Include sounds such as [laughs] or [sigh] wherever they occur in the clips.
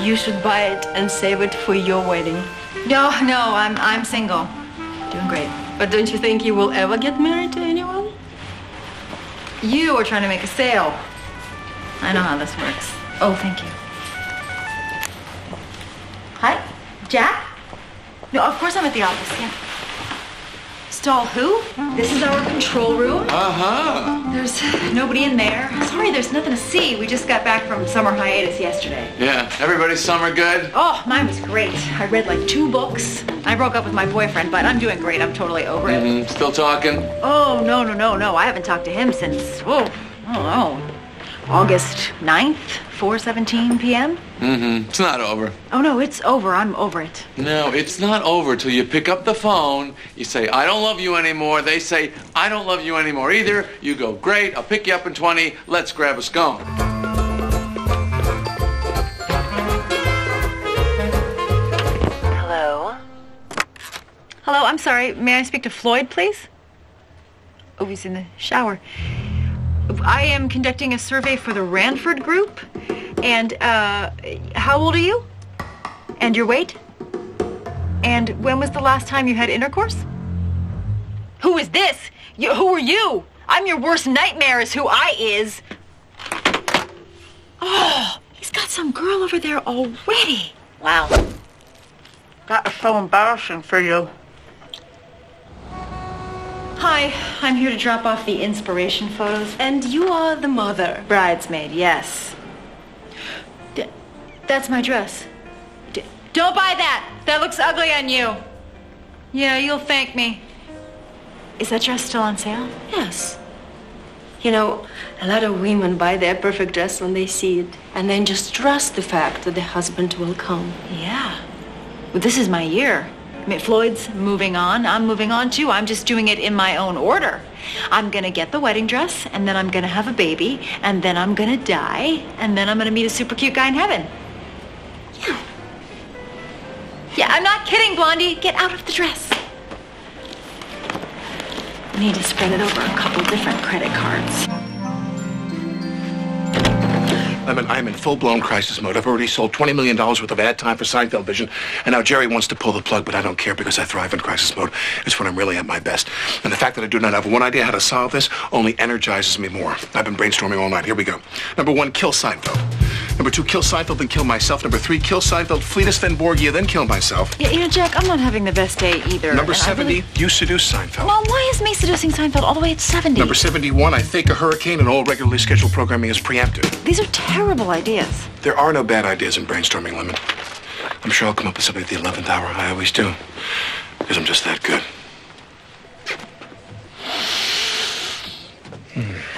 You should buy it and save it for your wedding. No, no, I'm I'm single. Doing great. But don't you think you will ever get married to anyone? You are trying to make a sale. I know how this works. Oh, thank you. Hi, Jack? No, of course I'm at the office, yeah. Stall who? This is our control room. Uh-huh. There's nobody in there. Sorry, there's nothing to see. We just got back from summer hiatus yesterday. Yeah. Everybody's summer good? Oh, mine was great. I read like two books. I broke up with my boyfriend, but I'm doing great. I'm totally over it. Mm, still talking? Oh, no, no, no, no. I haven't talked to him since, oh, I don't know, August 9th, 4.17 p.m. Mm-hmm. It's not over. Oh, no, it's over. I'm over it. No, it's not over till you pick up the phone. You say, I don't love you anymore. They say, I don't love you anymore either. You go, great, I'll pick you up in 20. Let's grab a scone. Hello? Hello, I'm sorry. May I speak to Floyd, please? Oh, he's in the shower. I am conducting a survey for the Ranford Group. And, uh, how old are you? And your weight? And when was the last time you had intercourse? Who is this? You, who are you? I'm your worst nightmare is who I is. Oh, he's got some girl over there already. Wow. That is so embarrassing for you. Hi, I'm here to drop off the inspiration photos. And you are the mother. Bridesmaid, yes. D- that's my dress. D- don't buy that. That looks ugly on you. Yeah, you'll thank me. Is that dress still on sale? Yes. You know, a lot of women buy their perfect dress when they see it and then just trust the fact that the husband will come. Yeah. Well, this is my year. Floyd's moving on. I'm moving on too. I'm just doing it in my own order. I'm gonna get the wedding dress, and then I'm gonna have a baby, and then I'm gonna die, and then I'm gonna meet a super cute guy in heaven. Yeah. Yeah, I'm not kidding, Blondie. Get out of the dress. I need to spread it over a couple different credit cards. I'm in full-blown crisis mode. I've already sold $20 million worth of ad time for Seinfeld Vision, and now Jerry wants to pull the plug, but I don't care because I thrive in crisis mode. It's when I'm really at my best. And the fact that I do not have one idea how to solve this only energizes me more. I've been brainstorming all night. Here we go. Number one, kill Seinfeld. Number two, kill Seinfeld, then kill myself. Number three, kill Seinfeld, Fleetus Van Borgia, then kill myself. Yeah, you know, Jack, I'm not having the best day either. Number 70, really- you seduce Seinfeld. Mom, why is me seducing Seinfeld all the way at 70? Number 71, I fake a hurricane and all regularly scheduled programming is preempted. These are terrible ideas. There are no bad ideas in brainstorming, Lemon. I'm sure I'll come up with something at the 11th hour. I always do. Because I'm just that good. Hmm.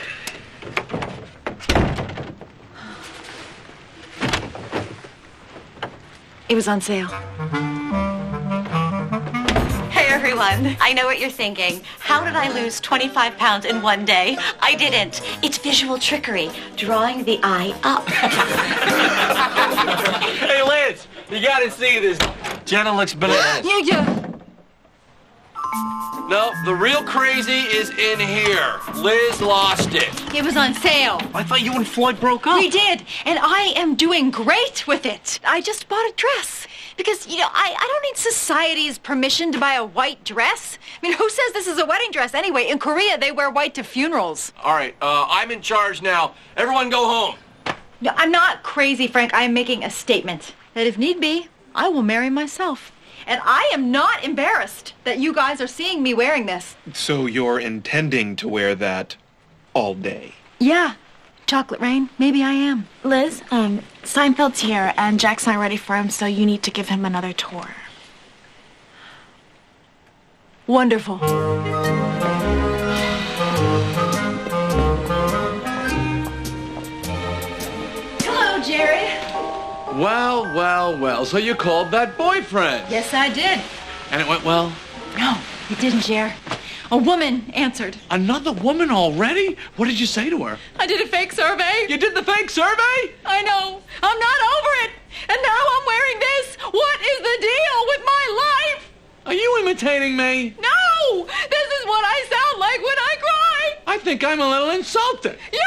It was on sale. Hey everyone, I know what you're thinking. How did I lose 25 pounds in one day? I didn't. It's visual trickery, drawing the eye up. [laughs] Hey, Liz, you gotta see this. Jenna looks bananas. Yeah, yeah. No, the real crazy is in here. Liz lost it. It was on sale. I thought you and Floyd broke up. We did, and I am doing great with it. I just bought a dress because, you know, I, I don't need society's permission to buy a white dress. I mean, who says this is a wedding dress anyway? In Korea, they wear white to funerals. All right, uh, I'm in charge now. Everyone go home. No, I'm not crazy, Frank. I am making a statement that if need be, I will marry myself. And I am not embarrassed that you guys are seeing me wearing this. So you're intending to wear that all day? Yeah, chocolate rain. Maybe I am. Liz, um, Seinfeld's here and Jack's not ready for him, so you need to give him another tour. Wonderful. Hello, Jerry. Well, well, well. So you called that boyfriend. Yes, I did. And it went well? No, it didn't, Jer. A woman answered. Another woman already? What did you say to her? I did a fake survey. You did the fake survey? I know. I'm not over it. And now I'm wearing this. What is the deal with my life? Are you imitating me? No! This is what I sound like when I cry. I think I'm a little insulted. You